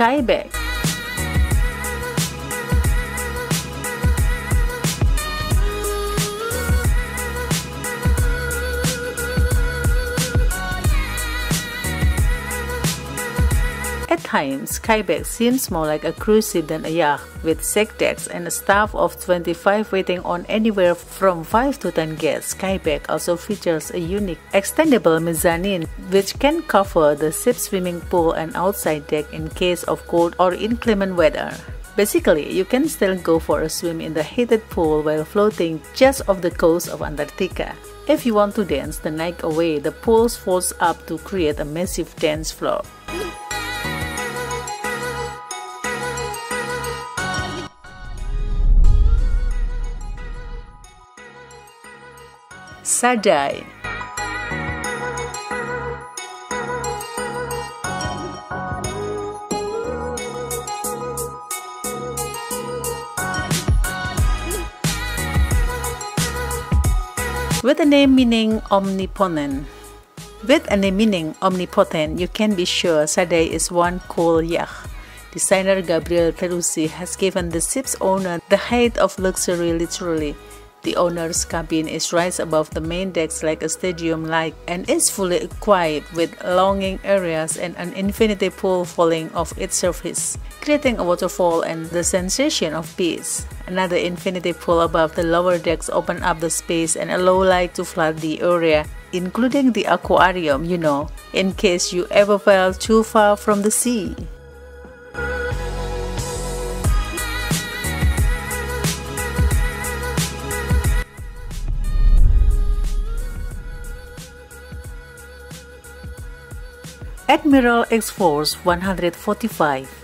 Skyback. At times, Skyback seems more like a cruise ship than a yacht, with six decks and a staff of 25 waiting on anywhere from 5 to 10 guests. Skyback also features a unique extendable mezzanine, which can cover the ship's swimming pool and outside deck in case of cold or inclement weather. Basically, you can still go for a swim in the heated pool while floating just off the coast of Antarctica. If you want to dance the night away, the pool folds up to create a massive dance floor. Sadai. With a name meaning omnipotent. With a name meaning omnipotent, you can be sure Sadai is one cool yacht. Designer Gabriel Teruzzi has given the ship's owner the height of luxury literally. The owner's cabin is right above the main decks like a stadium-like and is fully equipped with lounging areas and an infinity pool falling off its surface, creating a waterfall and the sensation of peace. Another infinity pool above the lower decks open up the space and allow light to flood the area, including the aquarium, you know, in case you ever fell too far from the sea. Admiral X-Force 145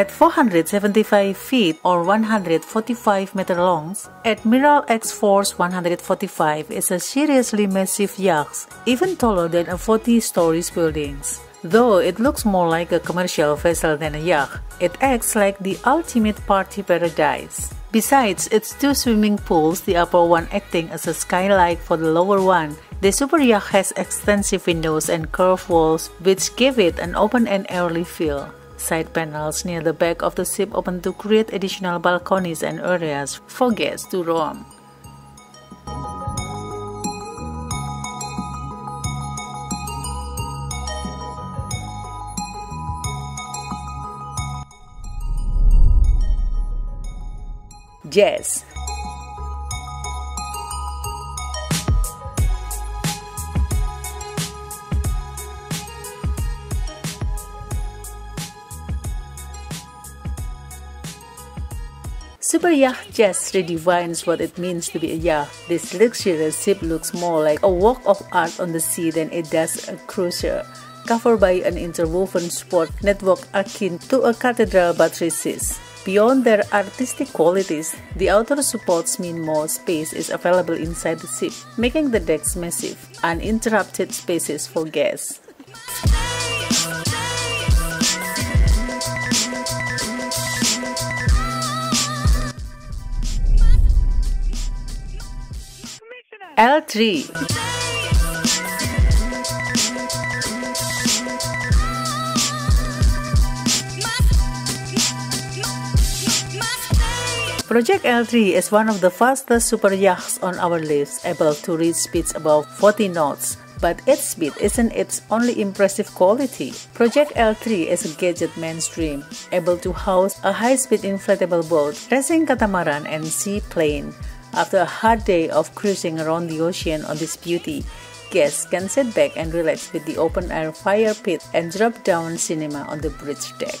At 475 feet or 145 meter long, Admiral X-Force 145 is a seriously massive yacht, even taller than a 40 stories building. Though it looks more like a commercial vessel than a yacht, it acts like the ultimate party paradise. Besides its two swimming pools, the upper one acting as a skylight for the lower one, the super yacht has extensive windows and curved walls which give it an open and airy feel. Side panels near the back of the ship open to create additional balconies and areas for guests to roam. Jazz Super Yacht just redefines what it means to be a yacht. This luxurious ship looks more like a work of art on the sea than it does a cruiser, covered by an interwoven sport network akin to a cathedral buttresses. Beyond their artistic qualities, the outer supports mean more space is available inside the ship, making the decks massive, and uninterrupted spaces for guests. L3 Project L3 is one of the fastest super yachts on our list, able to reach speeds above 40 knots. But its speed isn't its only impressive quality. Project L3 is a gadget mainstream, able to house a high-speed inflatable boat, racing catamaran, and seaplane. After a hard day of cruising around the ocean on this beauty, guests can sit back and relax with the open air fire pit and drop down cinema on the bridge deck.